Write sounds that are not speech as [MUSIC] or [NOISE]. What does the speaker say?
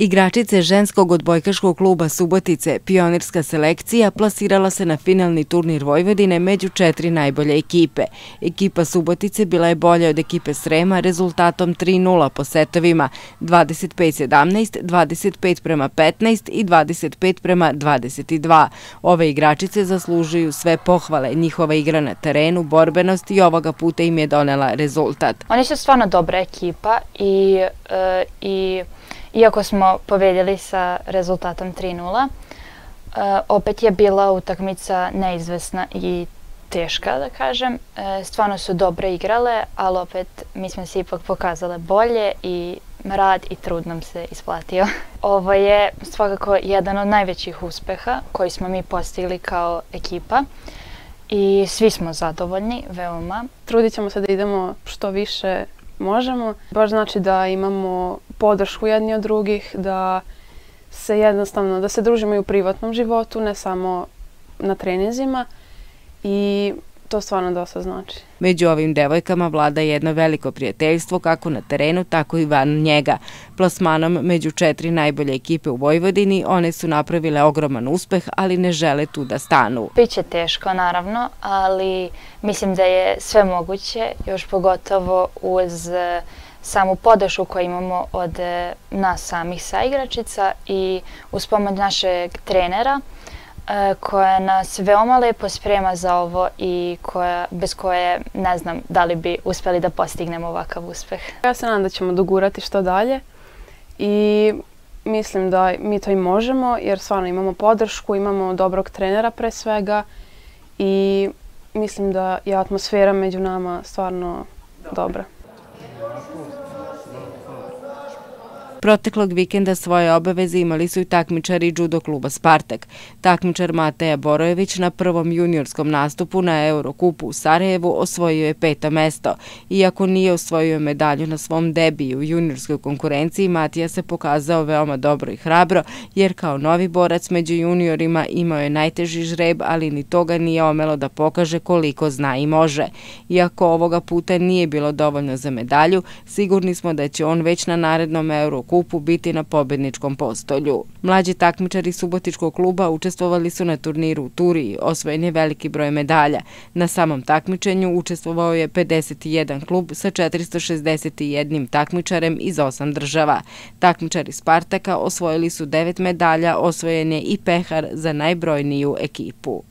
Igračice ženskog odbojkaškog kluba Subotice, pionirska selekcija, plasirala se na finalni turnir Vojvodine među četiri najbolje ekipe. Ekipa Subotice bila je bolja od ekipe Srema rezultatom 3-0 po setovima 25-17, 25 prema 15 i 25 prema 22. Ove igračice zaslužuju sve pohvale. Njihova igra na terenu, borbenost i ovoga puta im je donela rezultat. Oni su stvarno dobra ekipa i e, i Iako smo pobedili sa rezultatom 3-0, e, eh, opet je bila utakmica neizvesna i teška, da kažem. E, stvarno su dobre igrale, ali opet mi smo se ipak pokazale bolje i rad i trud nam se isplatio. [LAUGHS] Ovo je svakako jedan od najvećih uspeha koji smo mi postigli kao ekipa i svi smo zadovoljni, veoma. Trudit ćemo se da idemo što više možemo. Baš znači da imamo podršku jedni od drugih, da se jednostavno, da se družimo i u privatnom životu, ne samo na trenizima i to stvarno dosta znači. Među ovim devojkama vlada jedno veliko prijateljstvo kako na terenu, tako i van njega. Plasmanom među četiri najbolje ekipe u Vojvodini, one su napravile ogroman uspeh, ali ne žele tu da stanu. Biće teško, naravno, ali mislim da je sve moguće, još pogotovo uz samu podešu koju imamo od eh, nas samih saigračica i uz pomoć našeg trenera E, koja nas veoma lepo sprema za ovo i koja, bez koje ne znam da li bi uspeli da postignemo ovakav uspeh. Ja se nadam da ćemo dogurati što dalje i mislim da mi to i možemo jer stvarno imamo podršku, imamo dobrog trenera pre svega i mislim da je atmosfera među nama stvarno dobra. Proteklog vikenda svoje obaveze imali su i takmičari judo kluba Spartak. Takmičar Mateja Borojević na prvom juniorskom nastupu na Eurokupu u Sarajevu osvojio je peto mesto. Iako nije osvojio medalju na svom debiju u juniorskoj konkurenciji, Matija se pokazao veoma dobro i hrabro, jer kao novi borac među juniorima imao je najteži žreb, ali ni toga nije omelo da pokaže koliko zna i može. Iako ovoga puta nije bilo dovoljno za medalju, sigurni smo da će on već na narednom Eurokupu kupu biti na pobedničkom postolju. Mlađi takmičari Subotičkog kluba učestvovali su na turniru u Turiji, osvojen je veliki broj medalja. Na samom takmičenju učestvovao je 51 klub sa 461 takmičarem iz osam država. Takmičari Spartaka osvojili su devet medalja, osvojen je i pehar za najbrojniju ekipu.